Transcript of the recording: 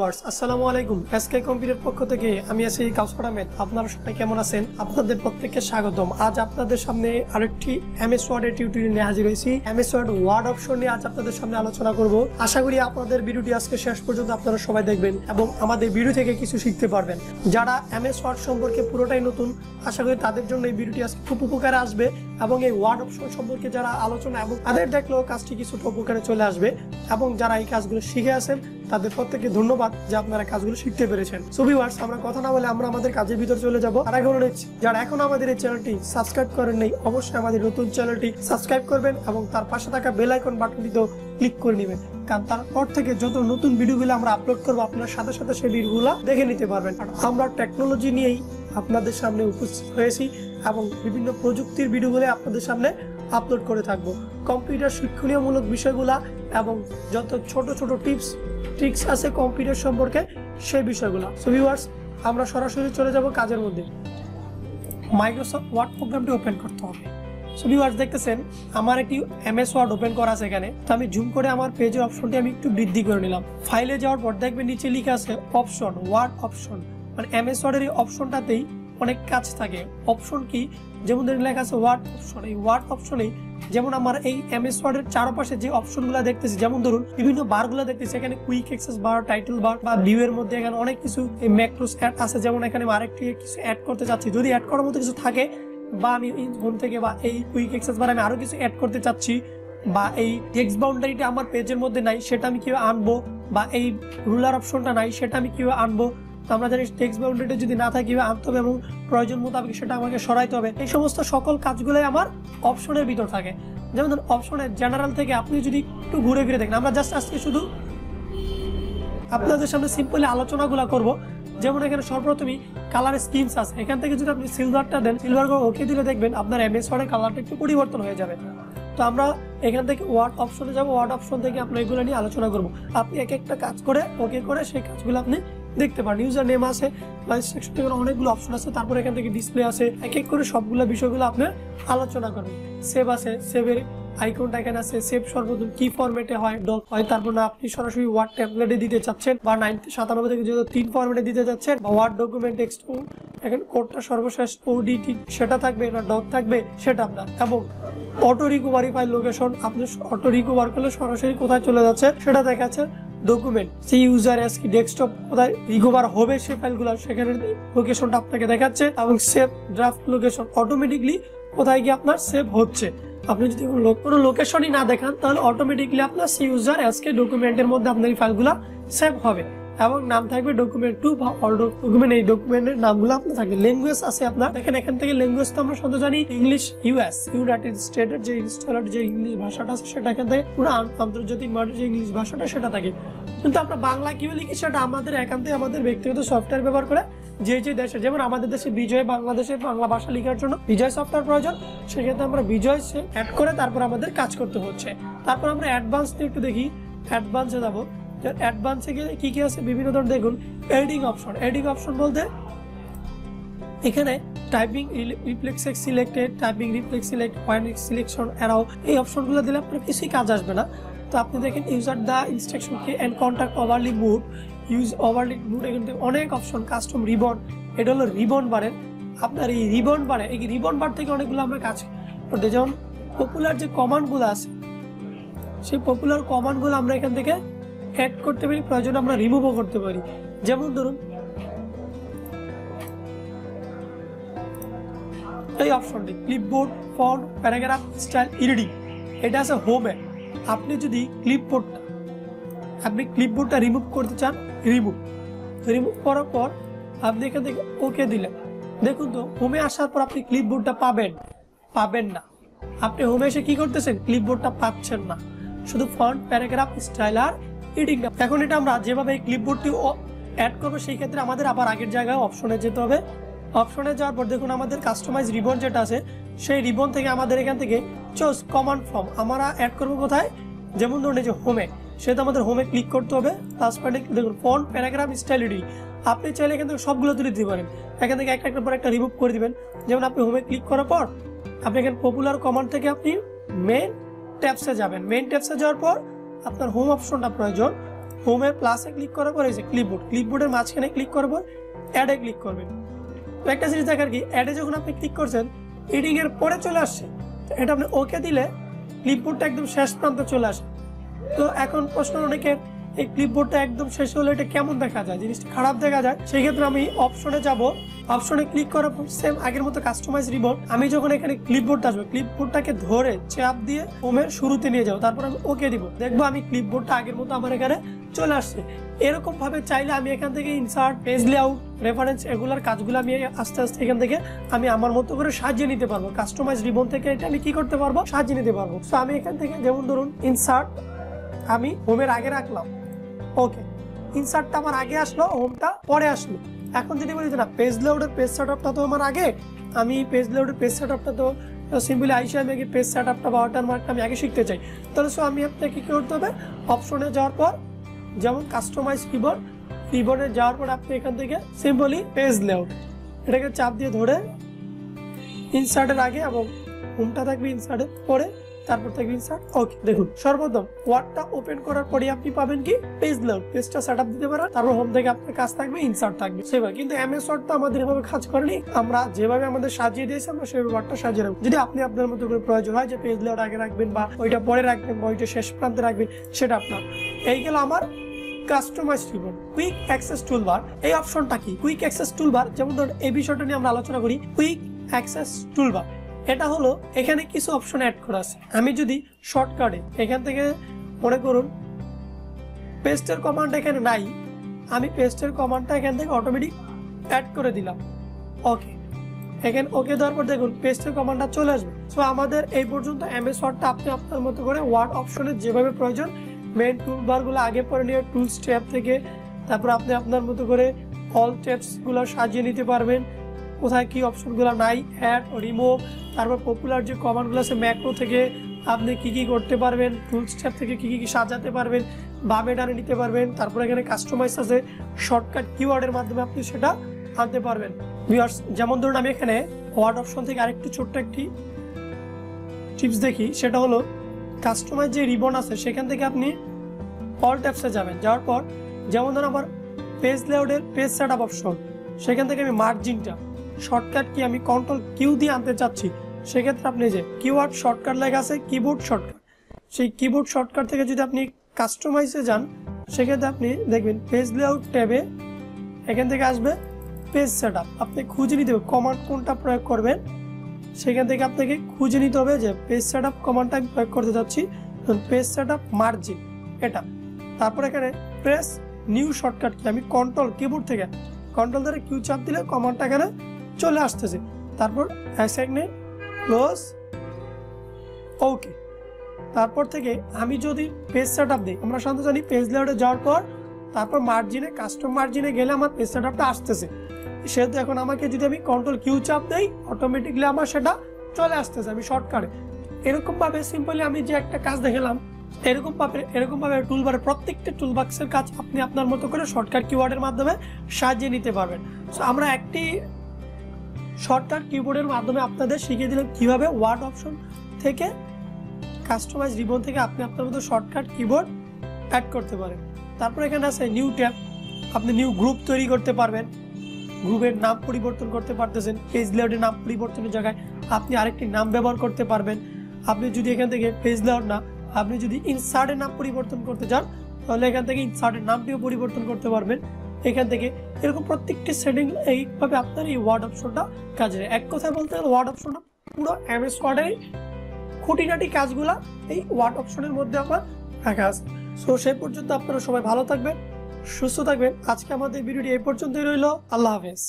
Viewers, আসসালামু আলাইকুম। SK computer পক্ষ থেকে আমি আছি কাউসার আহমেদ। আপনারা সবাই কেমন আছেন? আপনাদের প্রত্যেককে স্বাগতম। আজ আপনাদের সামনে আরেকটি এমএস ওয়ার্ড এর টিউটোরিয়াল নিয়ে হাজির হয়েছি। এমএস ওয়ার্ড ওয়ার্ড অপশন নিয়ে আজ আপনাদের সামনে আলোচনা করব। আশা করি আপনাদের ভিডিওটি আজকে শেষ পর্যন্ত আপনারা সবাই দেখবেন এবং আমাদের ভিডিও থেকে কিছু শিখতে পারবেন। যারা এমএস ওয়ার্ড সম্পর্কে পুরোটাই নতুন, আশা করি তাদের জন্য এই ভিডিওটি আজকে খুব উপকারে আসবে এবং এই ওয়ার্ড অপশন সম্পর্কে যারা আলোচনা এবং তাদের দেখলেও কাজটি কিছুটা উপকারে চলে আসবে এবং যারা এই কাজগুলো শিখে আছেন তাদের প্রত্যেককে ধন্যবাদ যে আপনারা কাজগুলো শিখতে পেরেছেন। সো ভিউয়ার্স আমরা কথা না বলে আমরা আমাদের কাজের ভিতর চলে যাব। আর এখন যারা এখন আমাদের এই চ্যানেলটি সাবস্ক্রাইব করেন নেই, অবশ্যই আমাদের নতুন চ্যানেলটি সাবস্ক্রাইব করবেন এবং তার পাশে থাকা বেল আইকন বাটনটিতেও ক্লিক করে নেবেন। কারণ তারপর থেকে যত নতুন ভিডিওগুলো আমরা আপলোড করব, আপনার সাথে সাথে সেই ভিডিওগুলো দেখে নিতে পারবেন। আমরা টেকনোলজি নিয়েই আপনাদের সামনে উপস্থিত হয়েছি এবং বিভিন্ন প্রযুক্তির ভিডিওগুলো আপনাদের সামনে আপলোড করে থাকব। কম্পিউটার শিক্ষণীয়মূলক বিষয়গুলা এবং যত ছোট ছোট টিপস ট্রিক্স আছে কম্পিউটার সম্পর্কে, সেই বিষয়গুলো। সো ভিউয়ার্স আমরা সরাসরি চলে যাব কাজের মধ্যে। মাইক্রোসফট ওয়ার্ড প্রোগ্রামটি ওপেন করতে হবে। সো ভিউয়ার্স দেখতেছেন, আমার একটি এমএস ওয়ার্ড ওপেন করা আছে এখানে। তো আমি জুম করে আমার পেজের অপশনটি আমি একটু বৃদ্ধি করে নিলাম। ফাইলে যাওয়ার পর দেখবেন নিচে লিখা আছে অপশন ওয়ার্ড অপশন মানে এমএস ওয়ার্ডের এই অপশনটাতেই অনেক কাজ থাকে। অপশন কি? যেমন ধরে লেখা আছে ওয়ার্ড অপশন এই ওয়ার্ড অপশনে যেমন আমার এই এমএস ওয়ার্ডের চারপাশে যে অপশনগুলো দেখতেছি, যেমন ধরুন বিভিন্ন বারগুলো দেখতেছি, এখানে quick access bar title bar বা ভিউ এর মধ্যে এখানে অনেক কিছু ম্যাক্রোস অ্যাড আছে। যেমন এখানে আরেকটি কিছু অ্যাড করতে চাচ্ছি। যদি অ্যাড করার মতো কিছু থাকে বা আমি এই ফোন থেকে বা এই কুইক এক্সেস বার আমি আরও কিছু অ্যাড করতে চাচ্ছি বা এই টেক্সট বাউন্ডারিটা আমার পেজের মধ্যে নাই, সেটা আমি কীভাবে আনব বা এই রুলার অপশনটা নাই, সেটা আমি কীভাবে আনব তো আমরা জানি টেক্সট বাউন্ডারিটা যদি না থাকে আনতে হবে এবং প্রয়োজন মোতাবেক সেটা আমাকে সরাইতে হবে। এই সমস্ত সকল কাজগুলোই আমার অপশনের ভিতর থাকে। যেমন ধরুন অপশনের জেনারেল থেকে আপনি যদি একটু ঘুরে ফিরে দেখেন, আমরা জাস্ট আজকে শুধু আপনাদের সামনে সিম্পলি আলোচনাগুলো করব। যেমন এখানে সর্বপ্রথমই কালার স্কিমস আছে। এখান থেকে যদি আপনি সিলভারটা দেন সিলভার ওকে দিলে দেখবেন আপনার এমএস ওয়ার্ডের কালারটা একটু পরিবর্তন হয়ে যাবে। তো আমরা এখান থেকে ওয়ার্ড অপশনে যাব। ওয়ার্ড অপশন থেকে আমরা এগুলো নিয়ে আলোচনা করব। আপনি এক একটা কাজ করে ওকে করে সেই কাজগুলো আপনি দেখতে পারেন। ইউজার নেম আছে বা সেকশন থেকে অনেকগুলো অপশন আছে, তারপর এখান থেকে ডিসপ্লে আছে। এক এক করে সবগুলো বিষয়গুলো আপনার আলোচনা করবেন। সেভ আছে সেভের আইকনটা এখানে আছে। সেভ সর্বপ্রথম কি ফরম্যাটে হয় ডক হয়, তারপর না আপনি সরাসরি ওয়ার্ড ট্যাবলেটে দিতে চাচ্ছেন বা নাইনটি সাতানব্বই থেকে যেহেতু তিন ফরম্যাটে দিতে চাচ্ছেন, বা ওয়ার্ড ডকুমেন্ট টেক্সট এখন কোডটা সর্বশেষ ওডিটি সেটা থাকবে না ডক থাকবে সেটা আপনার। এবং অটো রিকভারি ফাইল লোকেশন আপনি অটো রিকভার করলে সরাসরি কোথায় চলে যাচ্ছে সেটা দেখাচ্ছে। ডকুমেন্ট সেই ইউজার আজকে ডেস্কটপ কোথায় রিকভার হবে সেই ফাইলগুলো, সেখানে লোকেশনটা আপনাকে দেখাচ্ছে এবং সেভ ড্রাফট লোকেশন অটোমেটিকলি কোথায় গিয়ে আপনার সেভ হচ্ছে। আপনি যদি কোনো লোকেশনই না দেখান, তাহলে অটোমেটিকলি আপনার সেই ইউজার আজকে ডকুমেন্টের মধ্যে আপনার এই ফাইলগুলো সেভ হবে। এবং নাম থাকবে ডকুমেন্ট টু বা অল ডকুমেন্ট এই ডকুমেন্টের নামগুলো আপনার থাকে। ল্যাঙ্গুয়েজ আছে আপনার। দেখেন, এখান থেকে ল্যাঙ্গুয়েজ তো আমরা শুধু জানি ইংলিশ ইউএস ইউনাইটেড স্টেটের যে ইনস্টলার যে ইংলিশ ভাষাটা আছে, সেটা এখান থেকে পুরো আন্তর্জাতিক মানের যে ইংলিশ ভাষাটা, সেটা থাকে। কিন্তু আমরা বাংলা কীভাবে লিখি সেটা আমাদের একান্তে আমাদের ব্যক্তিগত সফটওয়্যার ব্যবহার করে যে যে দেশে, যেমন আমাদের দেশে বিজয়, বাংলাদেশে বাংলা ভাষা লেখার জন্য বিজয় সফটওয়্যার প্রয়োজন। সেক্ষেত্রে আমরা বিজয় অ্যাড করে তারপর আমাদের কাজ করতে হচ্ছে। তারপর আমরা অ্যাডভান্স একটু দেখি। অ্যাডভান্সে যাব। অ্যাডভান্সে গেলে কি কি আছে? বিভিন্ন ধরনের, দেখুন এডিং অপশন এডিং অপশন বলতে এখানে typing reflex selected typing reflex select point selection এরাও এই অপশনগুলো দিলে আপনার কিছুই কাজ আসবে না। তো আপনি দেখেন user the instruction K and contact overly mode use overly mode এখান থেকে অনেক অপশন কাস্টম রিবন এটা হলো রিবন বারের আপনার এই রিবন বারে এই রিবন বার থেকে অনেকগুলো আমরা কাজ করতে যেমন পপুলার যে কমান্ডগুলো আছে, সেই পপুলার কমান্ডগুলো আমরা এখান থেকে অ্যাড করতে পারি প্রয়োজন আমরা রিমুভও করতে পারি। যেমন ধরুন, এই অপশনটি clipboard font paragraph style editing এটা আছে হোম হোমে আপনি যদি ক্লিপবোর্ডটা আপনি ক্লিপবোর্ডটা রিমুভ করতে চান রিমুভ রিমুভ করার পর আপনি এখান থেকে ওকে দিলেন। দেখুন তো হোমে আসার পর আপনি ক্লিপবোর্ডটা পাবেন। পাবেন না। আপনি হোমে এসে কি করতেছেন? ক্লিপবোর্ডটা পাচ্ছেন না। শুধু ফন্ট প্যারাগ্রাফ স্টাইল আর এডিংটা এখন এটা আমরা যেভাবে ক্লিপবোর্ডটি অ্যাড করব, সেই ক্ষেত্রে আমাদের আবার আগের জায়গায় অপশনে যেতে হবে। অপশনে যাওয়ার পর দেখুন আমাদের কাস্টমাইজ রিবন যেটা আছে, সেই রিবন থেকে আমাদের এখান থেকে চোজ কমান্ড ফর্ম আমরা অ্যাড করব কোথায়? যেমন ধরুন এই যে হোমে সেটা আমাদের হোমে ক্লিক করতে হবে। লাস্ট পয়েন্টে দেখুন ফন্ট প্যারাগ্রাফ স্টাইল এডিং আপনি চাইলে এখান থেকে সবগুলো তুলে দিতে পারেন। এখান থেকে একটা একটা পর একটা রিমুভ করে দিবেন। যেমন আপনি হোমে ক্লিক করার পর, আপনি এখানে পপুলার কমান্ড থেকে আপনি মেন ট্যাপসে যাবেন। মেন ট্যাপসে যাওয়ার পর আপনার হোম অপশনটা প্রয়োজন। হোমে প্লাসে ক্লিক করার পর এই যে ক্লিপবোর্ড ক্লিপবোর্ডের মাঝখানে ক্লিক করার পর অ্যাডে ক্লিক করবেন। তো একটা জিনিস দেখার কি অ্যাডে যখন আপনি ক্লিক করছেন এডিংয়ের পরে চলে আসছে। তো এটা আপনি ওকে দিলে ক্লিপবোর্ডটা একদম শেষ প্রান্তে চলে আসে। তো এখন প্রশ্ন অনেকের এই ক্লিপবোর্ডটা একদম শেষ হলে এটা কেমন দেখা যায়? জিনিসটা খারাপ দেখা যায়। সেই ক্ষেত্রে আমি অপশনে যাব। অপশনে ক্লিক করার পর সেম আগের মতো কাস্টমাইজ রিবোর্ড আমি যখন এখানে ক্লিপবোর্ড আসবে ক্লিপবোর্ডটাকে ধরে চাপ দিয়ে হোমের শুরুতে নিয়ে যাব। তারপর আমি ওকে দিব। দেখব আমি ক্লিপবোর্ডটা আগের মতো আমার এখানে চলে আসছে। এরকম ভাবে চাইলে আমি এখান থেকে ইনসার্ট পেজ লেআউট রেফারেন্স এগুলার কাজগুলো আমি আস্তে আস্তে এখান থেকে আমি আমার মতো করে সাজিয়ে নিতে পারব। কাস্টমাইজ রিবন থেকে এটা আমি কি করতে পারব? সাজিয়ে নিতে পারব। তো আমি এখান থেকে যেমন ধরুন ইনসার্ট আমি হোমের আগে রাখলাম। ওকে ইনসার্টটা আমার আগে আসলো হোমটা পরে আসলো। এখন যদি বলি না পেজ লেআউটের পেজ সেটআপটা তো আমার আগে, আমি পেজ লেআউটের পেজ সেটআপটা তো সিম্পলি আইসে আমি আগে পেজ সেটআপটা বা ওয়াটারমার্কটা আমি আগে শিখতে চাই। তাহলে সো আমি আপনাকে কী করতে হবে অপশনে যাওয়ার পর যেমন কাস্টমাইজ কিবোর্ড কিবোর্ডে যাওয়ার পর আপনি এখান থেকে সিম্পলি পেজ লেআউট এটাকে চাপ দিয়ে ধরে ইনসার্টের আগে এবং হোমটা থাকবে ইনসার্টের পরে। তারপর থাকবে ইনসার্ট ওকে দেখুন, সর্বপ্রথম ওয়ার্ডটা ওপেন করার পরে আপনি পাবেন কি? পেজ লেআউট পেজটা সেটআপ দিতে পারেন, তারপর হোম থেকে আপনার কাজ থাকবে ইনসার্ট থাকবে। সেভাবে কিন্তু এমএস ওয়ার্ড তো আমাদের এভাবে কাজ করেনি, আমরা যেভাবে আমাদের সাজিয়ে দিয়েছি, আমরা সেভাবে ওয়ার্ডটা সাজিয়ে রাখব। যদি আপনি আপনার মতো করে প্রয়োজন হয় যে পেজ লেআউট আগে রাখবেন বা ওইটা পরে রাখবেন বা ওইটা শেষ প্রান্তে রাখবেন, সেটা আপনার। এই গেল আমার customize ribbon quick access toolbar এই অপশনটা কি? কুইক অ্যাক্সেস টুলবার যেমন ধরুন এই বিষয়টা নিয়ে আমরা আলোচনা করি কুইক অ্যাক্সেস টুলবার এটা হলো এখানে কিছু অপশন অ্যাড করা আছে। আমি যদি শর্টকাটে এখান থেকে মনে করুন পেস্টের কমান্ড এখানে নাই, আমি পেস্টের কমান্ডটা এখান থেকে অটোমেটিক অ্যাড করে দিলাম। ওকে এখানে ওকে দেওয়ার পর দেখুন পেস্টের কমান্ডটা চলে আসবে। সো আমাদের এই পর্যন্ত এমএস ওয়ার্ডটা আপনি আপনার মতো করে ওয়ার্ড অপশনের যেভাবে প্রয়োজন মেন টুলবারগুলো আগে পরে নিয়ে টুলস ট্যাব থেকে, তারপর আপনি আপনার মতো করে অল ট্যাবসগুলো সাজিয়ে নিতে পারবেন। কোথায় কি অপশনগুলো নাই অ্যাড রিমুভ তারপর পপুলার যে কমান্ডগুলো আছে ম্যাক্রো থেকে আপনি কি কি করতে পারবেন টুলস ট্যাব থেকে কি কি কি সাজাতে পারবেন, বামে ডানে নিতে পারবেন, তারপর এখানে কাস্টমাইজ আছে শর্টকাট কিওয়ার্ডের মাধ্যমে আপনি সেটা আনতে পারবেন। ভিউয়ার্স যেমন ধরুন আমি এখানে ওয়ার্ড অপশন থেকে আরেকটু ছোট্ট একটি টিপস দেখি, সেটা হলো কাস্টমাইজ যে রিবন আছে, সেখান থেকে আপনি অল ট্যাপসে যাবেন, যাওয়ার পর যেমন ধরুন আমার পেজ লেআউটের পেজ সেট আপ অপশন সেখান থেকে আমি মার্জিনটা শর্টকাট কি? আমি কন্ট্রোল কিউ দিয়ে আনতে চাচ্ছি। সেক্ষেত্রে আপনি যে কিওয়ার্ড শর্টকাট লেখা আছে কিবোর্ড শর্টকাট সেই কিবোর্ড শর্টকাট থেকে যদি আপনি কাস্টমাইজে যান, সেক্ষেত্রে আপনি দেখবেন পেজ লেআউট ট্যাবে এখান থেকে আসবে পেজ সেট আপনি খুঁজে নিতে হবে কমান্ড কোনটা প্রয়োগ করবেন। সেখান থেকে আপনাকে খুঁজে নিতে হবে যে পেজ সেট আপ কমান্ডটা আমি প্রয়োগ করতে যাচ্ছি। পেজ সেট আপ মার্জিন এটা। তারপর এখানে প্রেস নিউ শর্টকাট কি? আমি কন্ট্রোল কিবোর্ড থেকে কন্ট্রোল ধরে কিউ চাপ দিলে কমান্ডটা এখানে চলে আসতেছে। তারপর অ্যাসাইনে ক্লোজ ওকে তারপর থেকে আমি যদি পেজ সেট আপ দিই, আমরা সাধারণত জানি পেজ লেআউটে যাওয়ার পর, তারপর মার্জিনে কাস্টম মার্জিনে গেলে আমার পেজ সেট আপটা আসতেছে। সেহেতু এখন আমাকে যদি আমি কন্ট্রোল কিউ চাপ দেই অটোমেটিকলি আমার সেটা চলে আসতেছে আমি শর্টকাটে এরকমভাবে সিম্পলি আমি যে একটা কাজ দেখালাম, এরকমভাবে এরকমভাবে এরকম ভাবে টুলবারে প্রত্যেকটা টুলবাক্সের কাজ আপনি আপনার মতো করে শর্টকাট কিওয়ার্ডের মাধ্যমে সাজিয়ে নিতে পারবেন। সো আমরা একটি শর্টকাট কিবোর্ডের মাধ্যমে আপনাদের শিখিয়ে দিলাম কীভাবে ওয়ার্ড অপশন থেকে কাস্টমাইজ রিবন থেকে আপনি আপনার মতো শর্টকাট কিবোর্ড অ্যাড করতে পারেন। তারপর এখানে আছে নিউ ট্যাব আপনি নিউ গ্রুপ তৈরি করতে পারবেন। গ্রুপের নাম পরিবর্তন করতে পারতেছেন। পেজ লেআউটের নাম পরিবর্তনের জায়গায় আপনি আরেকটি নাম ব্যবহার করতে পারবেন। আপনি যদি এখান থেকে পেজ লেআউট না, আপনি যদি ইনসার্টের নাম পরিবর্তন করতে চান, তাহলে এখান থেকে ইনসার্টের নামটিও পরিবর্তন করতে পারবেন। এখান থেকে এরকম প্রত্যেকটি সেটিং এইভাবে আপনার এই ওয়ার্ড অপশনটা কাজে নেয় এক কথায় বলতে গেলে ওয়ার্ড অপশনটা পুরো এমএস ওয়ার্ডের খুঁটিনাটি কাজগুলা এই ওয়ার্ড অপশনের মধ্যে আমার রাখা আছে। সো সেই পর্যন্ত আপনারা সবাই ভালো থাকবেন, সুস্থ থাকবেন। আজকে আমাদের ভিডিওটি এই পর্যন্তই রইল। আল্লাহ হাফেজ।